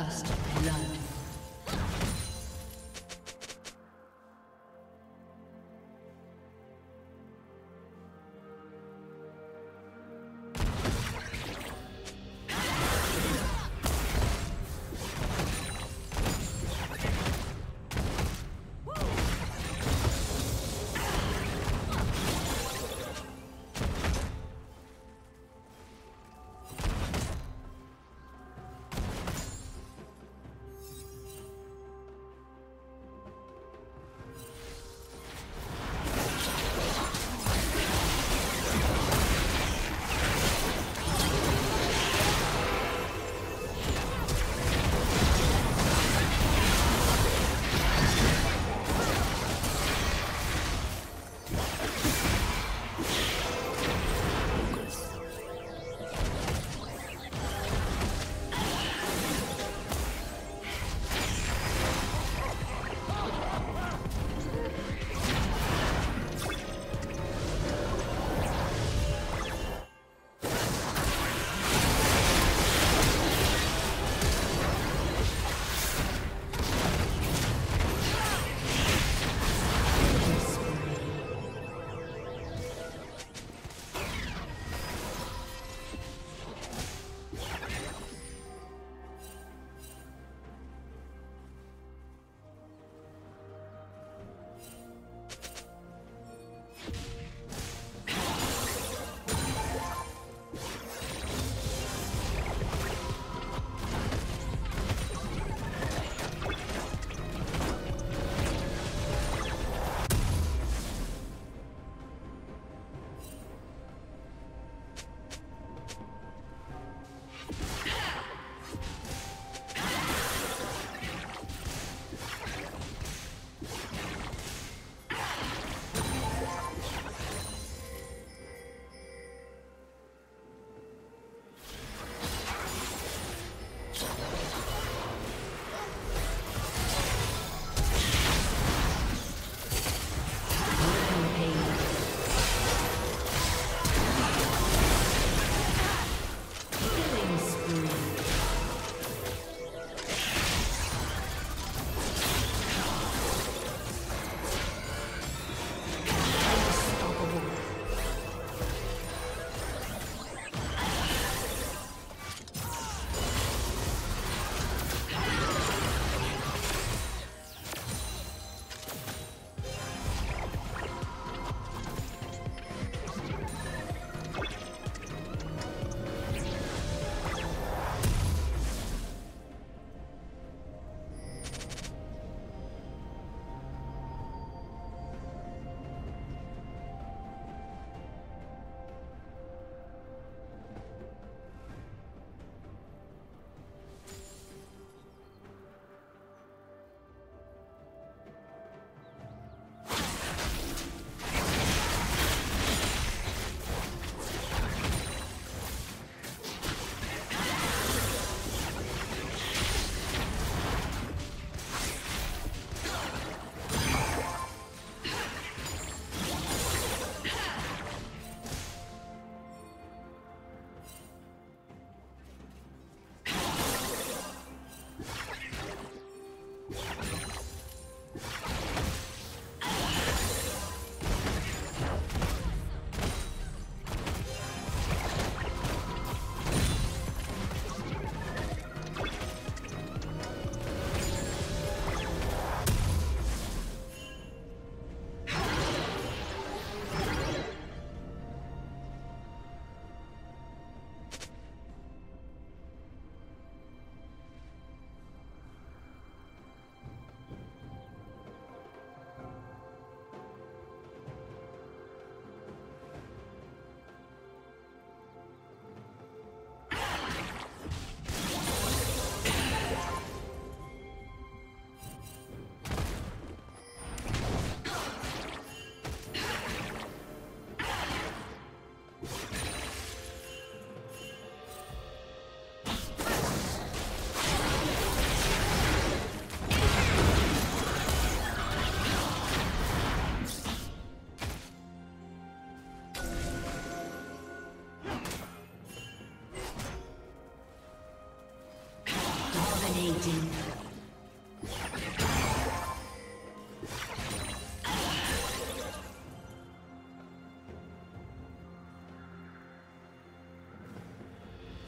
First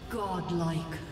Godlike.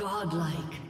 Godlike.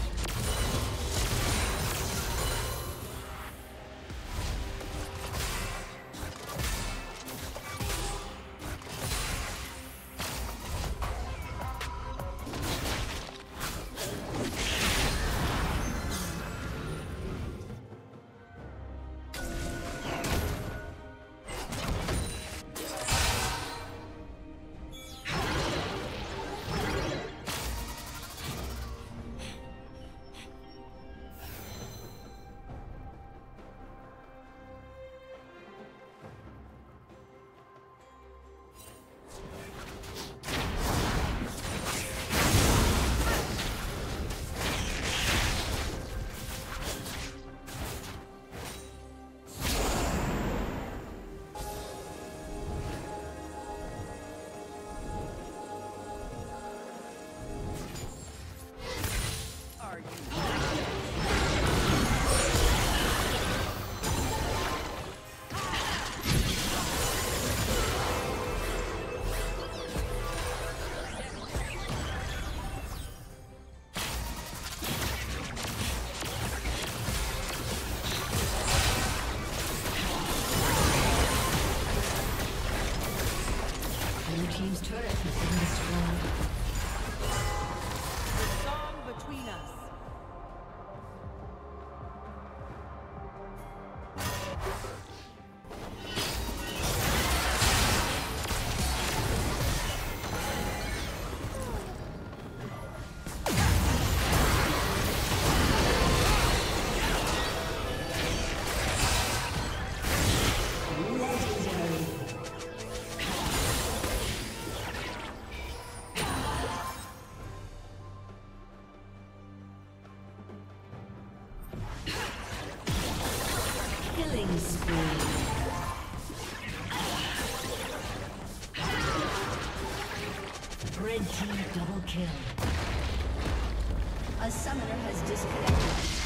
Double kill. A summoner has disconnected.